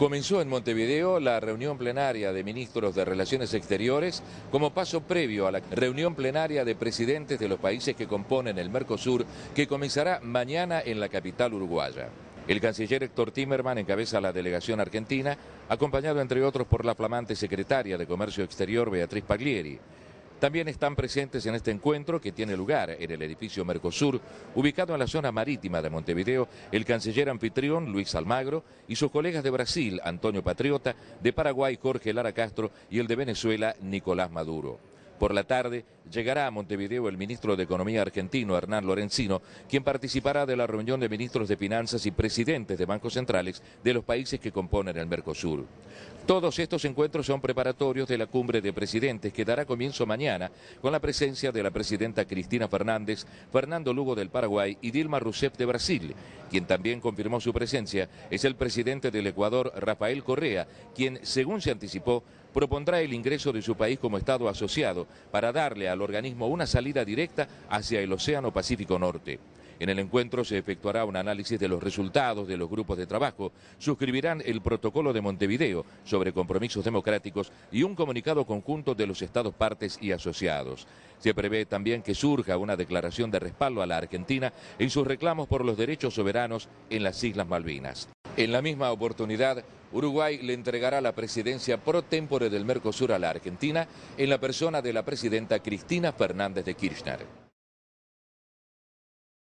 Comenzó en Montevideo la reunión plenaria de ministros de Relaciones Exteriores como paso previo a la reunión plenaria de presidentes de los países que componen el Mercosur que comenzará mañana en la capital uruguaya. El canciller Héctor Timerman encabeza la delegación argentina, acompañado entre otros por la flamante secretaria de Comercio Exterior Beatriz Paglieri. También están presentes en este encuentro que tiene lugar en el edificio Mercosur, ubicado en la zona marítima de Montevideo, el canciller anfitrión Luis Almagro y sus colegas de Brasil, Antonio Patriota, de Paraguay, Jorge Lara Castro y el de Venezuela, Nicolás Maduro. Por la tarde llegará a Montevideo el ministro de Economía argentino, Hernán Lorenzino, quien participará de la reunión de ministros de Finanzas y presidentes de bancos centrales de los países que componen el Mercosur. Todos estos encuentros son preparatorios de la cumbre de presidentes que dará comienzo mañana con la presencia de la presidenta Cristina Fernández, Fernando Lugo del Paraguay y Dilma Rousseff de Brasil. Quien también confirmó su presencia es el presidente del Ecuador, Rafael Correa, quien, según se anticipó, propondrá el ingreso de su país como Estado asociado para darle al organismo una salida directa hacia el Océano Pacífico Norte. En el encuentro se efectuará un análisis de los resultados de los grupos de trabajo, suscribirán el protocolo de Montevideo sobre compromisos democráticos y un comunicado conjunto de los estados partes y asociados. Se prevé también que surja una declaración de respaldo a la Argentina en sus reclamos por los derechos soberanos en las Islas Malvinas. En la misma oportunidad, Uruguay le entregará la presidencia pro tempore del Mercosur a la Argentina en la persona de la presidenta Cristina Fernández de Kirchner.